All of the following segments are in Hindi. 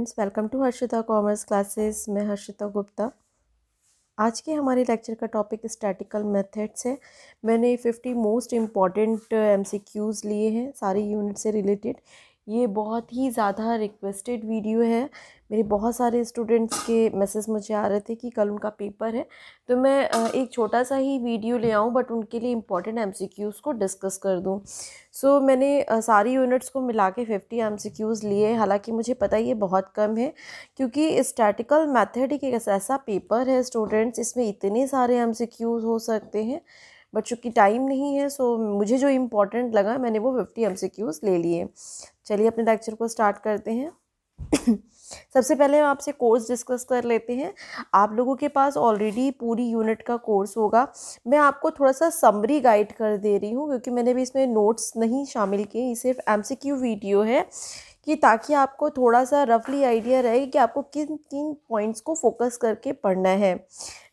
Students welcome to Harshita commerce classes मैं हर्षिता गुप्ता। आज के हमारे लेक्चर का टॉपिक स्टैटिकल मेथड्स है। मैंने 50 मोस्ट इंपॉर्टेंट एमसीक्यूज़ लिए हैं, सारी यूनिट से रिलेटेड ये बहुत ही ज़्यादा रिक्वेस्टेड वीडियो है। मेरे बहुत सारे स्टूडेंट्स के मैसेज मुझे आ रहे थे कि कल उनका पेपर है तो मैं एक छोटा सा ही वीडियो ले आऊँ बट उनके लिए इंपॉर्टेंट एम को डिस्कस कर दूँ। सो so, मैंने सारी यूनिट्स को मिला के फिफ्टी एम लिए हालाँकि मुझे पता ये बहुत कम है क्योंकि स्टैटिकल मैथड एक ऐसा पेपर है स्टूडेंट्स इसमें इतने सारे एम हो सकते हैं बट चूँकि टाइम नहीं है सो मुझे जो इम्पोर्टेंट लगा मैंने वो फिफ्टी एम ले लिए। चलिए अपने लेक्चर को स्टार्ट करते हैं। सबसे पहले हम आपसे कोर्स डिस्कस कर लेते हैं। आप लोगों के पास ऑलरेडी पूरी यूनिट का कोर्स होगा। मैं आपको थोड़ा सा समरी गाइड कर दे रही हूँ, क्योंकि मैंने भी इसमें नोट्स नहीं शामिल किए, ये सिर्फ़ एमसीक्यू वीडियो है, कि ताकि आपको थोड़ा सा रफली आइडिया रहे कि आपको किन किन पॉइंट्स को फोकस करके पढ़ना है।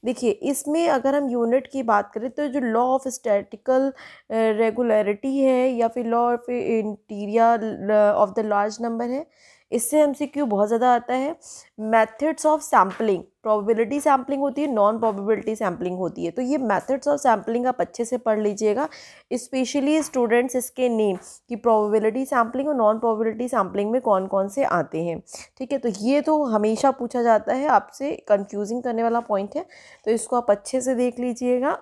देखिए, इसमें अगर हम यूनिट की बात करें तो जो लॉ ऑफ़ स्टैटिकल रेगुलरिटी है, या फिर लॉ ऑफ़ इंटीरियर ऑफ़ द लार्ज नंबर है इससे एम बहुत ज़्यादा आता है। Methods of sampling probability sampling होती है नॉन प्रोबेबिलिटी सैम्पलिंग होती है। तो ये मेथड्स ऑफ़ सैम्पलिंग आप अच्छे से पढ़ लीजिएगा। स्पेशली स्टूडेंट्स इसके नेम कि प्रोबेबिलिटी सैम्पलिंग और नॉन प्रोबेबिलिटी सैम्पलिंग में कौन कौन से आते हैं। ठीक है तो ये तो हमेशा पूछा जाता है। आपसे कन्फ्यूजिंग करने वाला पॉइंट है। तो इसको आप अच्छे से देख लीजिएगा।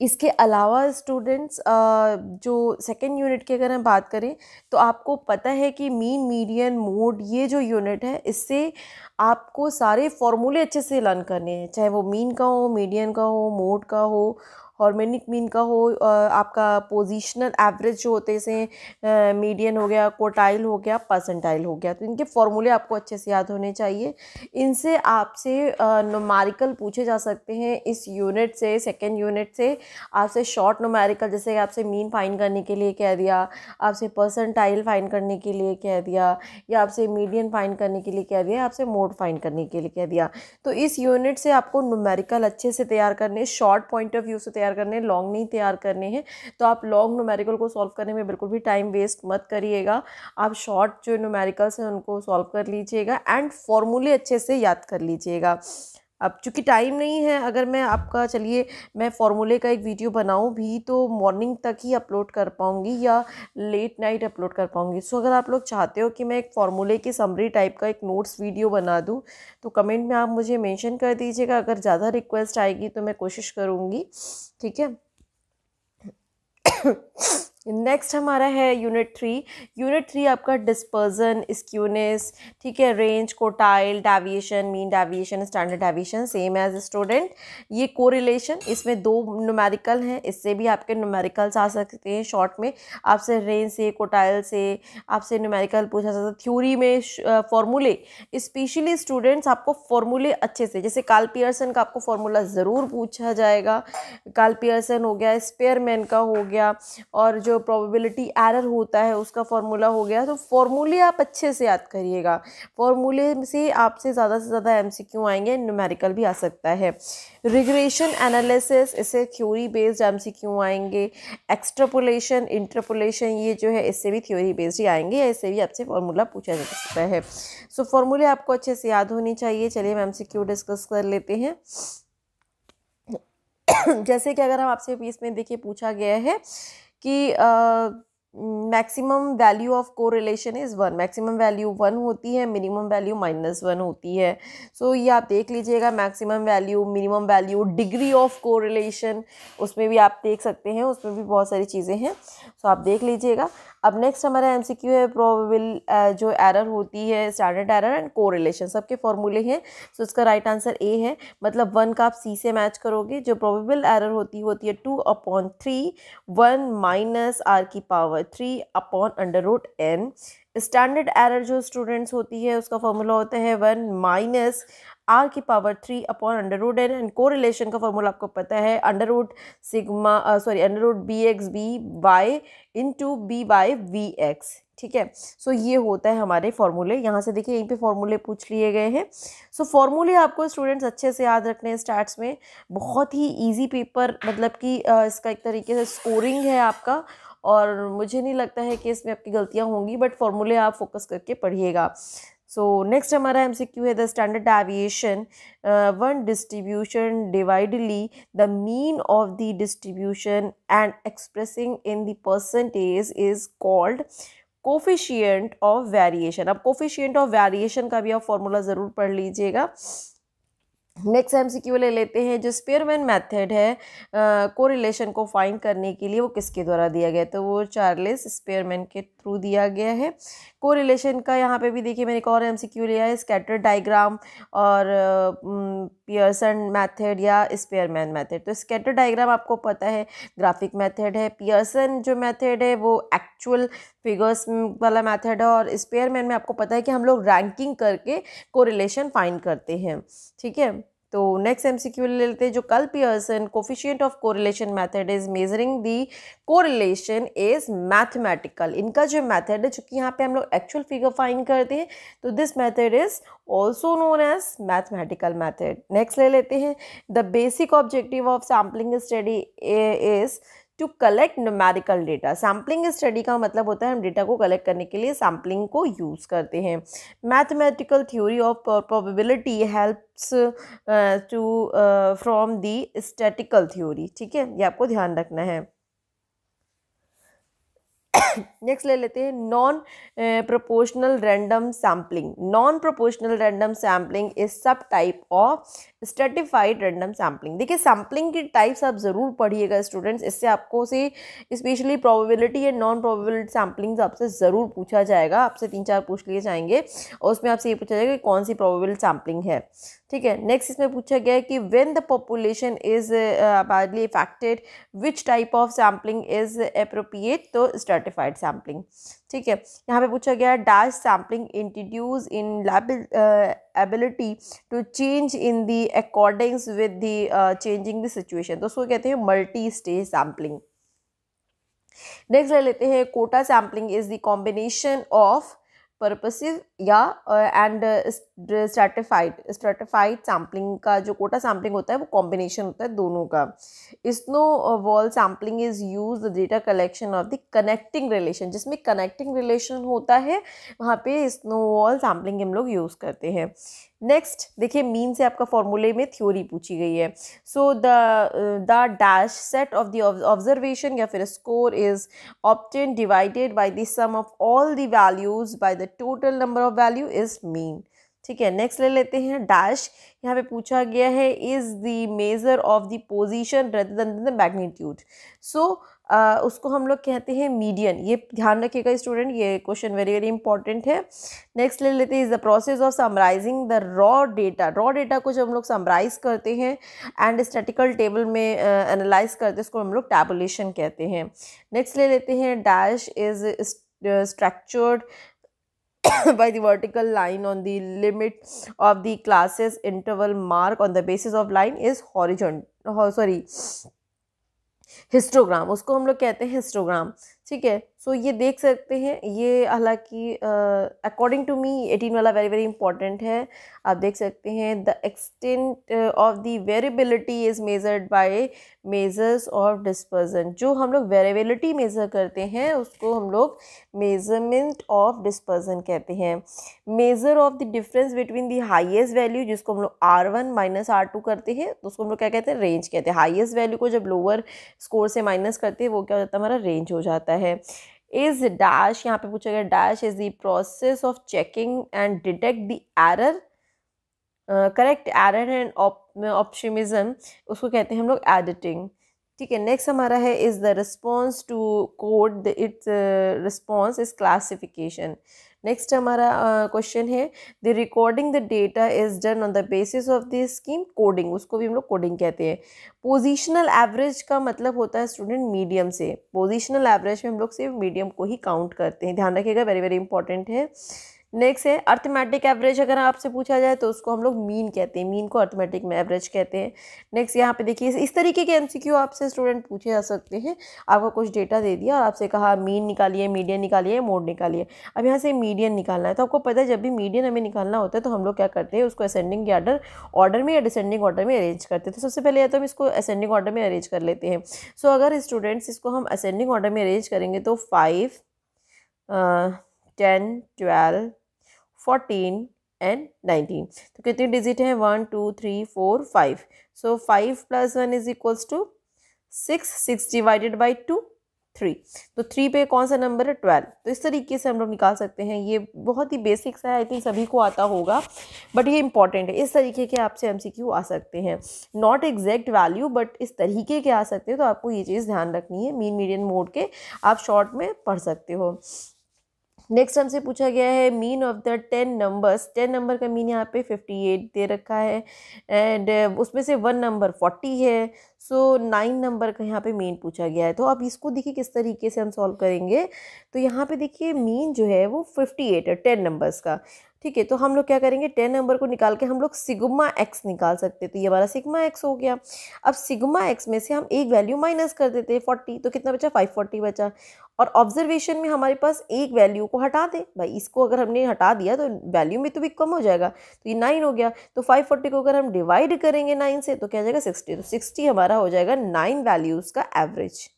इसके अलावा स्टूडेंट्स जो सेकेंड यूनिट की अगर हम बात करें तो आपको पता है कि मीन मीडियन मोड ये जो यूनिट है, इससे आपको सारे फॉर्मूले अच्छे से लर्न करने हैं। चाहे वो मीन का हो मीडियन का हो मोड का हो हार्मोनिक मीन का हो आपका पोजिशनल एवरेज जो होते जैसे मीडियन हो गया कोटाइल हो गया परसेंटाइल हो गया तो इनके फॉर्मूले आपको अच्छे से याद होने चाहिए। इनसे आपसे नोमारिकल पूछे जा सकते हैं, इस यूनिट से सेकेंड यूनिट से। आपसे शॉर्ट नोमेरिकल जैसे आपसे मीन फाइन करने के लिए कह दिया, आपसे परसेंटाइल फाइन करने के लिए कह दिया, या आपसे मीडियन फाइन करने के लिए कह दिया आपसे मोड फाइन करने के लिए कह दिया। तो इस यूनिट से आपको नोमेरिकल अच्छे से तैयार करने शॉर्ट पॉइंट ऑफ़ व्यू से तैयार तैयार करने हैं लॉन्ग नहीं तैयार करने हैं तो आप लॉन्ग नोमेरिकल को सॉल्व करने में बिल्कुल भी टाइम वेस्ट मत करिएगा। आप शॉर्ट जो नोमेरिकल्स हैं, उनको सॉल्व कर लीजिएगा एंड फॉर्मूले अच्छे से याद कर लीजिएगा। अब चूँकि टाइम नहीं है, अगर मैं आपका, चलिए, मैं फार्मूले का एक वीडियो बनाऊँ भी तो मॉर्निंग तक ही अपलोड कर पाऊँगी या लेट नाइट अपलोड कर पाऊँगी। सो अगर आप लोग चाहते हो कि मैं एक फार्मूले की समरी टाइप का एक नोट्स वीडियो बना दूँ तो कमेंट में आप मुझे मेंशन कर दीजिएगा। अगर ज़्यादा रिक्वेस्ट आएगी तो मैं कोशिश करूँगी, ठीक है? नेक्स्ट हमारा है यूनिट थ्री यूनिट थ्री आपका डिस्पर्जन स्क्यूनेस ठीक है range quartile deviation mean deviation standard deviation same as student ये कोरिलेशन इसमें दो न्यूमेरिकल हैं, इससे भी आपके न्यूमेरिकल्स आ सकते हैं शॉर्ट में. आपसे रेंज से कोटाइल से, आपसे न्यूमेरिकल पूछा सकता है. थ्योरी में फॉर्मूले स्पेशली स्टूडेंट्स आपको फॉर्मूले अच्छे से, जैसे काल पियर्सन का आपको फॉर्मूला ज़रूर पूछा जाएगा. काल पियर्सन हो गया स्पेयरमैन का हो गया, और जो प्रोबेबिलिटी एरर होता है उसका फॉर्मूला हो गया। तो फॉर्मूले आप अच्छे से याद करिएगा। फॉर्मूले से आपसे ज़्यादा से ज़्यादा एमसीक्यू आएँगे न्यूमेरिकल भी आ सकता है। रिग्रेशन एनालिसिस इससे थ्योरी बेस्ड एम आएँगे। एक्स्ट्रापोलेशन इंटरपोलेशन ये जो है इससे भी थ्योरी बेस्ड ही आएँगे या इससे भी आपसे फॉर्मूला पूछा जा सकता है। सो so, फॉर्मूले आपको अच्छे से याद होनी चाहिए। चलिए हम एमसीक्यू डिस्कस कर लेते हैं। जैसे कि अगर हम आपसे इसमें देखिए पूछा गया है कि maximum value of correlation is one maximum value one होती है मिनिमम वैल्यू माइनस वन होती है। सो so, ये आप देख लीजिएगा maximum value minimum value degree of correlation उसमें भी आप देख सकते हैं उसमें भी बहुत सारी चीज़ें हैं। सो so, आप देख लीजिएगा। अब नेक्स्ट हमारा एम सी क्यू है प्रोबेबल जो एरर होती है standard error and correlation सबके फॉर्मूले हैं। सो इसका राइट आंसर ए है। मतलब वन का आप सी से मैच करोगे, जो प्रोबेबल एरर होती होती है two upon three one minus R की power three upon under root N standard error जो स्टूडेंट्स होती है उसका फॉर्मूला होता है वन माइनस आर की power three upon under root N and correlation का फॉर्मूला आपको पता है। Under root sigma sorry under root B X B Y into B Y V X ठीक है? सो so, ये होता है हमारे फॉर्मूले यहाँ से देखिए यहीं पे फॉर्मूले पूछ लिए गए हैं। सो so, फॉर्मूले आपको स्टूडेंट्स अच्छे से याद रखने हैं स्टार्ट्स में। बहुत ही इजी पेपर मतलब कि इसका एक तरीके से स्कोरिंग है आपका। और मुझे नहीं लगता है कि इसमें आपकी गलतियाँ होंगी बट फॉर्मूले आप फोकस करके पढ़िएगा। सो नेक्स्ट हमारा एम सी क्यू है the standard deviation one distribution divided by the mean of the distribution and expressing in the percentage is called coefficient of variation अब कोफिशियंट ऑफ़ वेरिएशन का भी आप फॉर्मूला ज़रूर पढ़ लीजिएगा। नेक्स्ट एम सी क्यू ले लेते हैं, जो स्पेयरमैन मेथड है को रिलेशन को फाइंड करने के लिए वो किसके द्वारा दिया गया तो वो चार्लेस स्पेयरमैन के थ्रू दिया गया है। को रिलेशन का यहाँ पे भी देखिए, मैंने एक और एम सी क्यू लिया है स्कैटर डाइग्राम और पियर्सन मेथड या स्पेयरमैन मेथड। तो स्कैटर डायग्राम आपको पता है, ग्राफिक मेथड है। पियर्सन जो मेथड है, वो एक्चुअल फिगर्स वाला मेथड है और स्पेयरमैन में आपको पता है कि हम लोग रैंकिंग करके कोरिलेशन फाइंड करते हैं। ठीक है? तो नेक्स्ट एम एमसीक्यू ले लेते हैं, जो कल Pearson coefficient of correlation method is measuring the correlation is mathematical इनका जो मैथड है चूँकि यहाँ पे हम लोग एक्चुअल फिगर फाइन करते हैं तो this method is also known as mathematical method next ले लेते हैं the basic objective of sampling study is to collect numerical data sampling study का मतलब होता है हम डेटा को कलेक्ट करने के लिए सैम्पलिंग को यूज़ करते हैं। Mathematical theory of probability helps to from the statistical theory ठीक है? ये आपको ध्यान रखना है। नेक्स्ट ले लेते हैं non proportional random sampling non proportional random sampling is sub type of stratified random sampling देखिए सैम्पलिंग की टाइप्स आप ज़रूर पढ़िएगा स्टूडेंट्स इससे आपको से specially probability and non probability sampling आपसे ज़रूर पूछा जाएगा। आपसे तीन चार पूछ लिए जाएँगे और उसमें आपसे ये पूछा जाएगा कि कौन सी प्रोबेबिलिटी सैम्पलिंग है। ठीक है नेक्स्ट इसमें पूछा गया है कि when the population is badly affected which type of sampling is appropriate तो स्ट्रेटिफाइड सैम्पलिंग ठीक है, यहाँ पे पूछा गया dash sampling introduce in ability to change in the according with the changing the situation तो उसको कहते हैं मल्टी स्टेज सैम्पलिंग नेक्स्ट ले लेते हैं quota sampling is the combination of purposive या एंड स्ट्रेटिफाइड स्ट्रेटिफाइड सैम्पलिंग का जो कोटा सैम्पलिंग होता है, वो कॉम्बिनेशन होता है दोनों का। Snowball sampling is use the data collection of the connecting relation जिसमें कनेक्टिंग रिलेशन होता है, वहाँ पे स्नो वॉल सैम्पलिंग हम लोग यूज़ करते हैं। नेक्स्ट देखिए मीन से आपका फॉर्मूले में थ्योरी पूछी गई है। So the the dash set of the observation या फिर score is obtain divided by the sum of all the values by the total number of value is mean ठीक है नेक्स्ट ले लेते हैं डैश यहाँ पे पूछा गया है is the measure of the position rather than the magnitude so उसको हम लोग कहते हैं मीडियन ये ध्यान रखिएगा स्टूडेंट ये क्वेश्चन वेरी वेरी इंपॉर्टेंट है। नेक्स्ट ले लेते हैं is the process of summarizing the raw data raw data को जब हम लोग समराइज करते हैं एंड स्टेटिकल टेबल में एनालाइज uh, करते हैं उसको हम लोग टैबुलेशन कहते हैं। नेक्स्ट ले लेते हैं dash is structured by the vertical line on the limit of the classes interval mark on the basis of line is horizontal sorry histogram उसको हम लोग कहते हैं हिस्टोग्राम ठीक है? सो ये देख सकते हैं, ये हालाँकि अकॉर्डिंग टू मी एटीन वाला वेरी वेरी इंपॉर्टेंट है। आप देख सकते हैं the extent of the variability is measured by measures of dispersion जो हम लोग वेरिएबिलिटी मेज़र करते हैं, उसको हम लोग मेज़रमेंट ऑफ़ डिस्पर्जन कहते हैं। Measure of the difference between the highest value जिसको हम लोग R one minus R two करते हैं तो उसको हम लोग क्या कहते हैं? रेंज कहते हैं। हाईएस्ट वैल्यू को जब लोअर स्कोर से माइनस करते हैं, वो क्या हो जाता है? हमारा रेंज हो जाता है। इज़ डैश यहाँ पे पूछा गया dash is the process of checking and detect the error correct error and optimism उसको कहते हैं हम लोग एडिटिंग ठीक है नेक्स्ट हमारा है is the response to code its response is classification next हमारा क्वेश्चन है the recording the data is done on the basis of the scheme coding उसको भी हम लोग कोडिंग कहते हैं। पोजिशनल एवरेज का मतलब होता है स्टूडेंट मीडियम से। पोजिशनल एवरेज में हम लोग सिर्फ़ मीडियम को ही काउंट करते हैं। ध्यान रखिएगा वेरी वेरी इंपॉर्टेंट है। नेक्स्ट है अर्थमेटिक एवरेज अगर आपसे पूछा जाए तो उसको हम लोग मीन कहते हैं मीन को अर्थमेटिक में एवरेज कहते हैं। नेक्स्ट यहाँ पे देखिए, इस तरीके के एमसीक्यू आपसे स्टूडेंट पूछे जा सकते हैं। आपको कुछ डेटा दे दिया और आपसे कहा मीन निकालिए मीडियन निकालिए मोड निकालिए। अब यहाँ से मीडियन निकालना है तो आपको पता है जब भी मीडियन हमें निकालना होता है तो हम लोग क्या करते हैं, उसको असेंडिंग ऑर्डर ऑर्डर में या डिसेंडिंग ऑर्डर में अरेंज करते हैं। तो सबसे पहले या तो हम इसको असेंडिंग ऑर्डर में अरेंज कर लेते हैं। सो अगर स्टूडेंट्स इसको हम असेंडिंग ऑर्डर में अरेंज करेंगे तो five ten twelve fourteen and nineteen तो कितनी डिजिट हैं? One two three four five so five plus one is equals to six six divided by two three तो थ्री पे कौन सा नंबर है? ट्वेल्व तो इस तरीके से हम लोग निकाल सकते हैं। ये बहुत ही बेसिक्स है आई थिंक सभी को आता होगा बट ये इंपॉर्टेंट है। इस तरीके के आपसे एम आ सकते हैं। नॉट एग्जैक्ट वैल्यू बट इस तरीके के आ सकते हैं। तो आपको ये चीज़ ध्यान रखनी है। मीन मीडियन मोड के आप शॉर्ट में पढ़ सकते हो। नेक्स्ट हमसे पूछा गया है mean of the ten numbers ten number का मीन यहाँ पे फिफ्टी एट दे रखा है एंड उसमें से वन नंबर फोर्टी है. सो नाइन नंबर का यहाँ पे मीन पूछा गया है. तो अब इसको देखिए किस तरीके से हम सॉल्व करेंगे. तो यहाँ पे देखिए मीन जो है वो फिफ्टी एट है टेन नंबर्स का. ठीक है तो हम लोग क्या करेंगे? टेन नंबर को निकाल के हम लोग सिग्मा एक्स निकाल सकते तो ये हमारा सिग्मा एक्स हो गया। अब सिग्मा एक्स में से हम एक वैल्यू माइनस कर देते हैं फोर्टी तो कितना बचा? फाइव फोर्टी बचा। और ऑब्जर्वेशन में हमारे पास एक वैल्यू को हटा दे। भाई, इसको अगर हमने हटा दिया तो वैल्यू में तो भी कम हो जाएगा। तो ये नाइन हो गया। तो फाइव फोर्टी को अगर हम डिवाइड करेंगे नाइन से तो क्या जाएगा? सिक्सटी। तो सिक्सटी हमारा हो जाएगा नाइन वैल्यूज़ का एवरेज।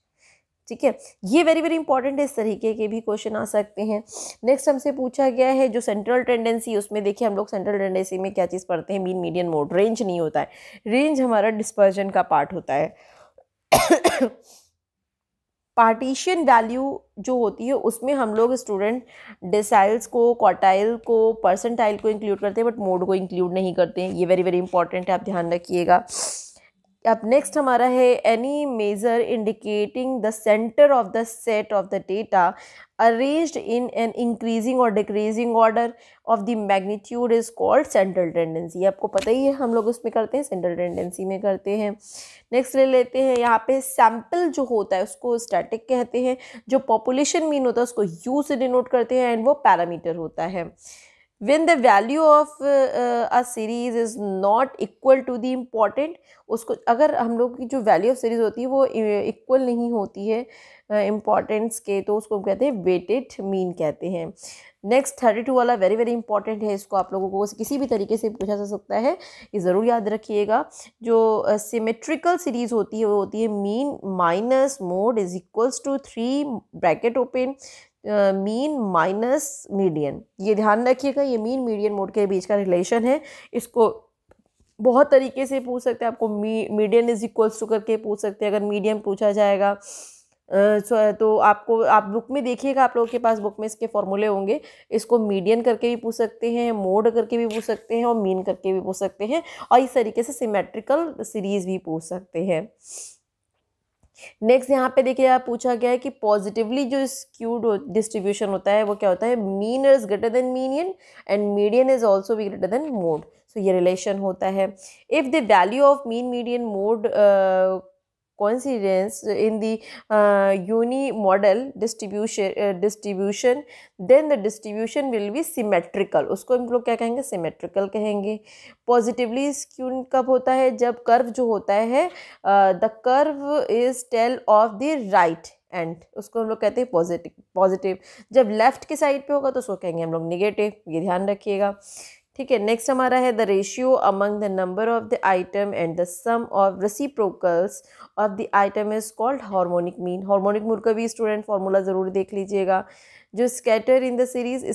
ठीक है? ये वेरी वेरी इंपॉर्टेंट है इस तरीके के भी क्वेश्चन आ सकते हैं। नेक्स्ट हमसे पूछा गया है जो सेंट्रल टेंडेंसी उसमें देखिए हम लोग सेंट्रल टेंडेंसी में क्या चीज़ पढ़ते हैं? मीन मीडियन मोड रेंज नहीं होता है। रेंज हमारा डिस्पर्जन का पार्ट होता है। पार्टीशन वैल्यू जो होती है, उसमें हम लोग स्टूडेंट डिसाइल्स को क्वार्टाइल को परसेंटाइल को इंक्लूड करते हैं बट मोड को इंक्लूड नहीं करते हैं। ये वेरी वेरी इंपॉर्टेंट है, आप ध्यान रखिएगा। अब नेक्स्ट हमारा है any measure indicating the centre of the set of the data arranged in an increasing और decreasing order of the magnitude is called central tendency आपको पता ही है, हम लोग उसमें करते हैं सेंट्रल टेंडेंसी में करते हैं। नेक्स्ट ले लेते हैं, यहाँ पे सैंपल जो होता है, उसको स्टैटिक कहते हैं। जो पॉपुलेशन मीन होता है, उसको यू से डिनोट करते हैं एंड वो पैरामीटर होता है। When the value of uh, a series is not equal to the important उसको अगर हम लोग की जो वैल्यू ऑफ़ सीरीज़ होती है वो इक्वल नहीं होती है इम्पॉर्टेंस uh, के तो उसको हम कहते हैं वेटेड मीन कहते हैं। नेक्स्ट थर्टी टू वाला वेरी वेरी इंपॉर्टेंट है इसको आप लोगों को किसी भी तरीके से पूछा जा सकता है ये ज़रूर याद रखिएगा। जो सिमेट्रिकल uh, सीरीज़ होती है वो होती है mean minus mode is equals to three bracket open mean minus median. ये ध्यान रखिएगा, ये मीन मीडियन मोड के बीच का रिलेशन है। इसको बहुत तरीके से पूछ सकते हैं, आपको me, median is equals to करके पूछ सकते हैं, अगर मीडियम पूछा जाएगा। तो आपको, आप बुक में देखिएगा, आप लोगों के पास बुक में इसके फॉर्मूले होंगे। इसको मीडियन करके भी पूछ सकते हैं, मोड करके भी पूछ सकते हैं और मीन करके भी पूछ सकते हैं और इस तरीके से सिमेट्रिकल सीरीज़ भी पूछ सकते हैं। नेक्स्ट यहाँ पे देखिए आप पूछा गया है कि पॉजिटिवली जो स्क्यूड डिस्ट्रीब्यूशन होता है, वो क्या होता है? मीन इज़ ग्रेटर देन मीनियन एंड मीडियन इज़ ऑल्सो भी ग्रेटर देन मोड सो ये रिलेशन होता है। If the value of mean median mode coincidence in the uh, unimodal distribution uh, distribution then the distribution will be symmetrical उसको हम लोग क्या कहेंगे symmetrical कहेंगे positively skewed कब होता है जब कर्व जो होता है the curve is tail of the right end उसको हम लोग कहते हैं पॉजिटिव पॉजिटिव जब लेफ़्ट के साइड पे होगा तो उसको कहेंगे हम लोग निगेटिव ये ध्यान रखिएगा ठीक है नेक्स्ट हमारा है the ratio among the number of the item and the sum of reciprocals of the item is called harmonic mean harmonic mood का भी स्टूडेंट फार्मूला ज़रूर देख लीजिएगा। जो scatter in the series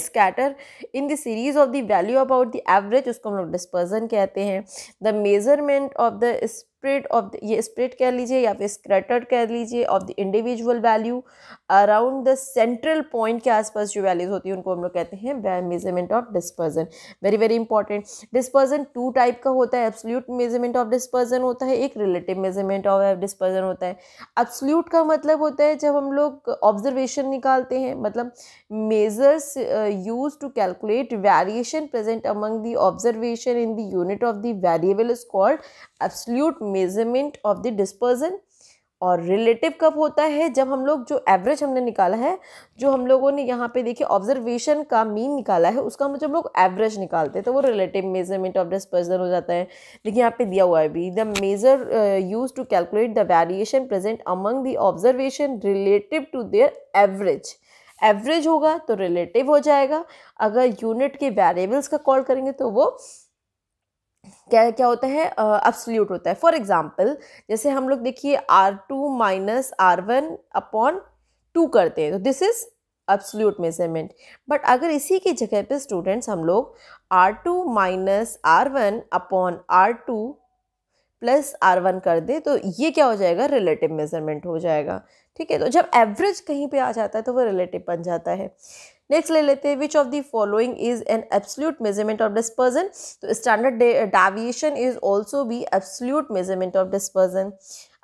scatter in the series of the value about the average उसको हम लोग डिस्पर्जन कहते हैं। The measurement of the spread of ये स्प्रेड कह लीजिए या फिर स्क्रैटर्ड कह लीजिए of the individual value around the central point के आसपास जो वैल्यूज़ होती है, उनको हम लोग कहते हैं measurement of dispersion very very important dispersion two type का होता है एब्सोल्यूट मेज़रमेंट ऑफ़ डिस्पर्जन होता है, एक रिलेटिव मेज़रमेंट ऑफ़ डिस्पर्जन होता है. एब्सोल्यूट का मतलब होता है जब हम लोग ऑब्जर्वेशन निकालते हैं मतलब measures use to calculate variation present among the observation in the unit of the variable is called absolute measurement of the dispersion और रिलेटिव कब होता है? जब हम लोग जो एवरेज हमने निकाला है, जो हम लोगों ने यहाँ पे देखिए ऑब्जर्वेशन का मीन निकाला है, उसका जब हम लोग एवरेज निकालते हैं तो वो रिलेटिव मेज़रमेंट ऑफ़ डिस्पर्जन हो जाता है। देखिए यहाँ पे दिया हुआ है भी the measure use to calculate the variation present among the observation relative to their average average होगा तो रिलेटिव हो जाएगा, अगर यूनिट के वेरिएबल्स का कॉल करेंगे तो वो क्या क्या होता है? अब्सोल्यूट uh, होता है। फॉर एग्ज़ाम्पल जैसे हम लोग देखिए R two minus R one upon two करते हैं तो this is absolute measurement but अगर इसी की जगह पे स्टूडेंट्स हम लोग R two minus R one upon R two plus R one कर दे तो ये क्या हो जाएगा? रिलेटिव मेज़रमेंट हो जाएगा। ठीक है? तो जब एवरेज कहीं पे आ जाता है तो वो रिलेटिव बन जाता है। नेक्स्ट ले लेते हैं which of the following is an absolute measurement of dispersion तो standard deviation is also be absolute measurement of dispersion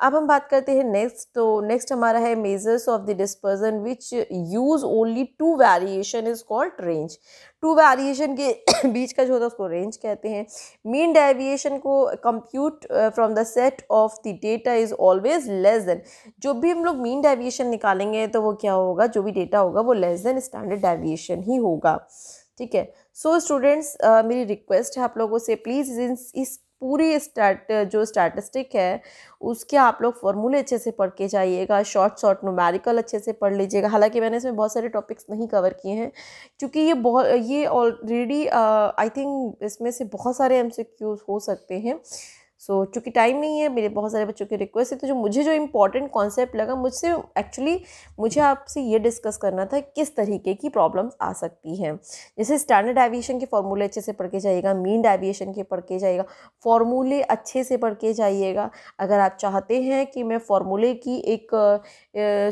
अब हम बात करते हैं नेक्स्ट तो नेक्स्ट हमारा है measures of the dispersion which use only to variation is called range to variation के बीच का जो होता है उसको रेंज कहते हैं। मीन डेविएशन को compute from the set of the data is always less than जो भी हम लोग मीन डेविएशन निकालेंगे तो वो क्या होगा? जो भी डेटा होगा वो लेस देन स्टैंडर्ड डेविएशन ही होगा। ठीक है? सो स्टूडेंट्स uh, मेरी रिक्वेस्ट है आप लोगों से प्लीज़ इस पूरी स्टैट जो स्टैटिस्टिक है, उसके आप लोग फॉर्मूले अच्छे से पढ़ के जाइएगा शॉर्ट शॉर्ट नोमेरिकल अच्छे से पढ़ लीजिएगा। हालाँकि मैंने इसमें बहुत सारे टॉपिक्स नहीं कवर किए हैं, क्योंकि ये बहुत, ये ऑलरेडी आई थिंक इसमें से बहुत सारे एम हो सकते हैं। सो so, चूँकि टाइम नहीं है मेरे बहुत सारे बच्चों की रिक्वेस्ट है तो जो मुझे जो इम्पोर्टेंट कॉन्सेप्ट लगा मुझसे एक्चुअली मुझे आपसे ये डिस्कस करना था किस तरीके की प्रॉब्लम्स आ सकती हैं। जैसे स्टैंडर्ड एविएशन के फॉर्मूले अच्छे से पढ़ के जाइएगा मीन एविएशन के पढ़ के जाइएगा फॉर्मूले अच्छे से पढ़ के जाइएगा। अगर आप चाहते हैं कि मैं फॉर्मूले की एक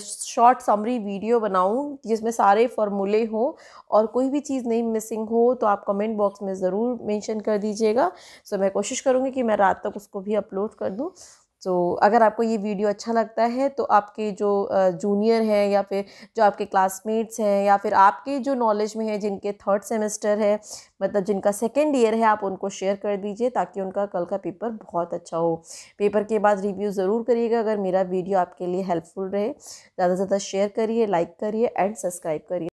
शॉर्ट समरी वीडियो बनाऊँ जिसमें सारे फार्मूले हों और कोई भी चीज़ नहीं मिसिंग हो तो आप कमेंट बॉक्स में ज़रूर मेंशन कर दीजिएगा। सो मैं कोशिश करूँगी कि मैं रात तक उसको भी अपलोड कर दूँ। तो अगर आपको ये वीडियो अच्छा लगता है तो आपके जो जूनियर हैं या फिर जो आपके क्लासमेट्स हैं या फिर आपके जो नॉलेज में है, जिनके थर्ड सेमेस्टर है मतलब जिनका सेकेंड ईयर है, आप उनको शेयर कर दीजिए ताकि उनका कल का पेपर बहुत अच्छा हो। पेपर के बाद रिव्यू ज़रूर करिएगा अगर मेरा वीडियो आपके लिए हेल्पफुल रहे। ज़्यादा से ज़्यादा शेयर करिए लाइक करिए एंड सब्सक्राइब करिए।